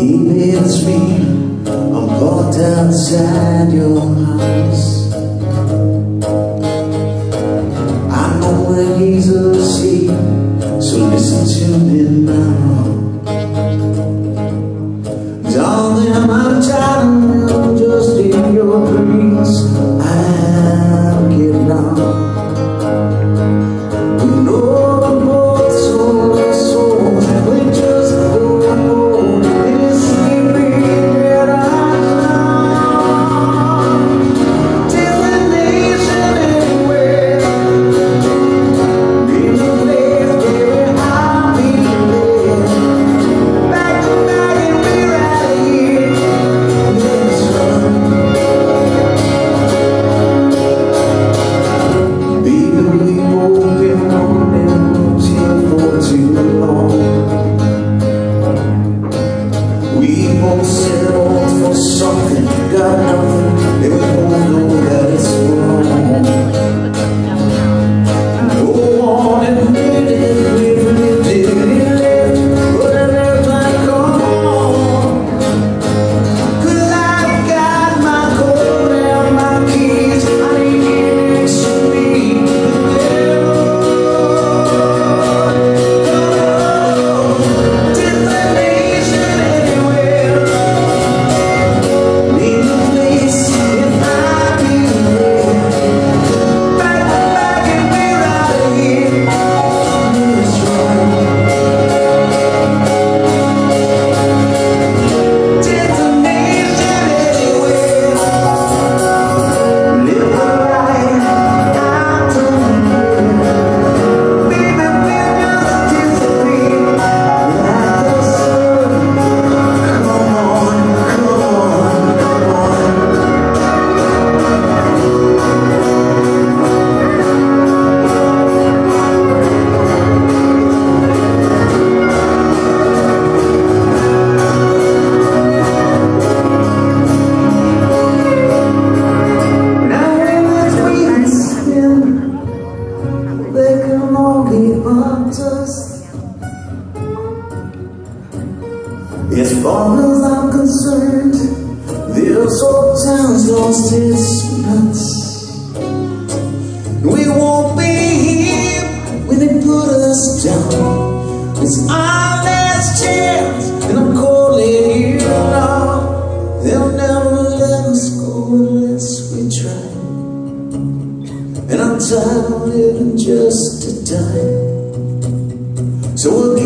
He leads me, I'm caught outside your house. As far as I'm concerned, this old town's lost its nuts. We won't be here when they put us down. It's our last chance, and I'm calling you now. They'll never let us go unless we try. And I'm tired of living just to die. So we'll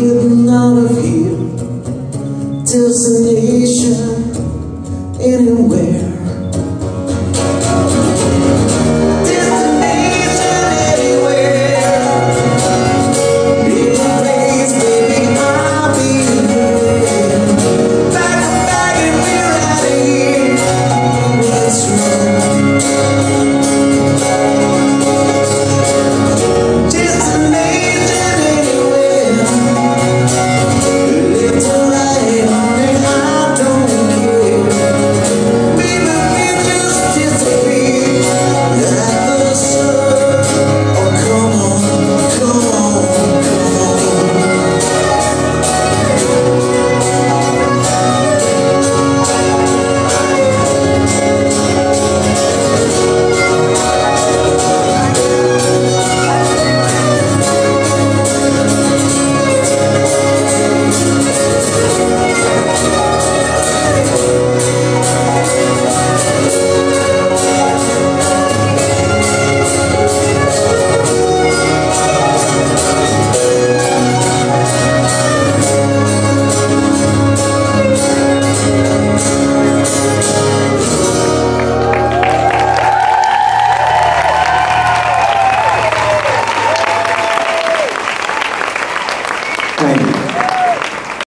still so